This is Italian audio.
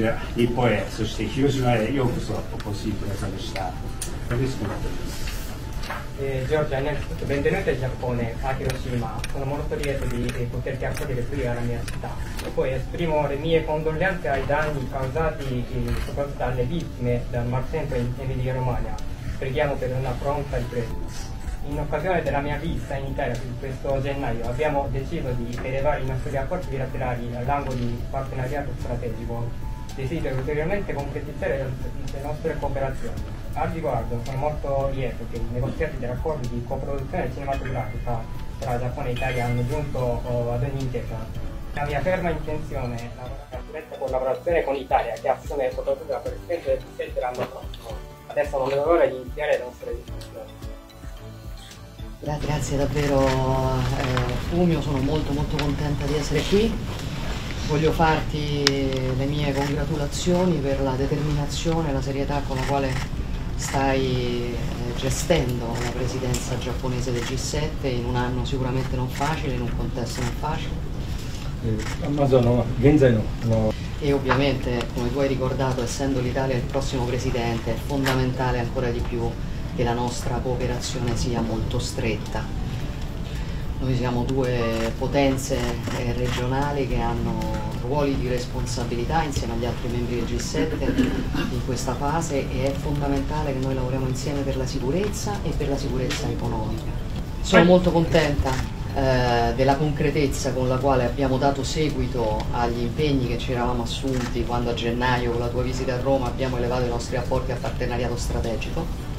で日本へそして広島へようこそお越しくださいましたよろしくお願いします Eh, Giorgia, innanzitutto benvenuta in Giappone, a Hiroshima. Sono molto lieto di, di poterti accogliere qui alla mia città. E poi esprimo le mie condoglianze ai danni causati eh, soprattutto dalle vittime dal Mar Centro in Emilia Romagna. Preghiamo per una pronta ripresa. In occasione della mia visita in Italia in questo gennaio abbiamo deciso di elevare i nostri rapporti bilaterali all'angolo di partenariato strategico. Desidero ulteriormente concretizzare le nostre cooperazioni. Al riguardo sono molto lieto che i negoziati dell'accordo di coproduzione cinematografica tra Giappone e Italia hanno giunto oh, ad ogni intesa. La mia ferma intenzione è lavorare a diretta collaborazione con l'Italia che assume la presidenza del G7 l'anno prossimo. Adesso non vedo l'ora di iniziare le nostre discussioni. Gra- Grazie davvero eh, Fumio, sono molto molto contenta di essere qui voglio farti le mie congratulazioni per la determinazione e la serietà con la quale stai eh, gestendo la presidenza giapponese del G7 in un anno sicuramente non facile, in un contesto non facile. Eh, e ovviamente, come tu hai ricordato, essendo l'Italia il prossimo presidente, è fondamentale ancora di più che la nostra cooperazione sia molto stretta. Noi siamo due potenze eh, regionali che hanno ruoli di responsabilità insieme agli altri membri del G7 in questa fase e è fondamentale che noi lavoriamo insieme per la sicurezza e per la sicurezza economica. Sono molto contenta eh, della concretezza con la quale abbiamo dato seguito agli impegni che ci eravamo assunti quando a gennaio con la tua visita a Roma abbiamo elevato i nostri rapporti a partenariato strategico